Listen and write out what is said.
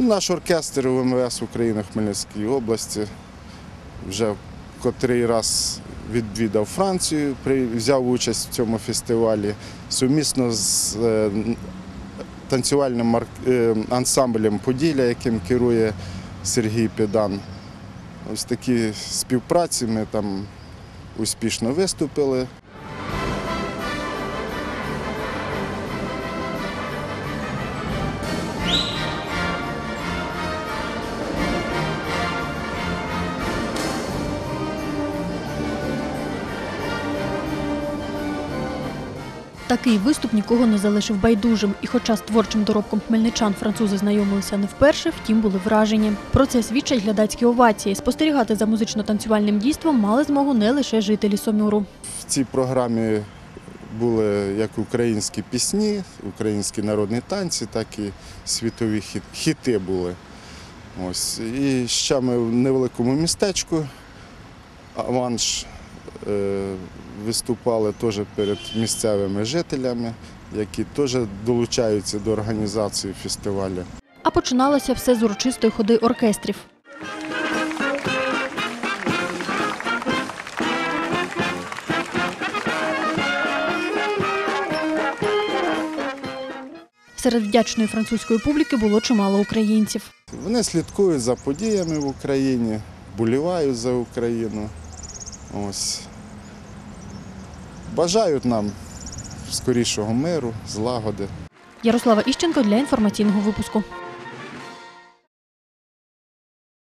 Наш оркестр УМВС України в Хмельницькій області вже котрий раз відвідав Францію, взяв участь в цьому фестивалі сумісно з е, танцювальним е, ансамблем Поділля, яким керує Сергій Педан. Ось такі співпраці ми там успішно виступили. Такий виступ нікого не залишив байдужим. І хоча з творчим доробком хмельничан французи знайомилися не вперше, втім були вражені. Про це свідчать глядацькі овації. Спостерігати за музично-танцювальним дійством мали змогу не лише жителі Сомюру. В цій програмі були як українські пісні, українські народні танці, так і світові хіти були. Ось. І ще ми в невеликому містечку Аванш виступали теж перед місцевими жителями, які теж долучаються до організації фестивалю. А починалося все з урочистої ходи оркестрів. Серед вдячної французької публіки було чимало українців. Вони слідкують за подіями в Україні, болівають за Україну. Ось. Бажають нам скорішого миру, злагоди. Ярослава Іщенко для інформаційного випуску.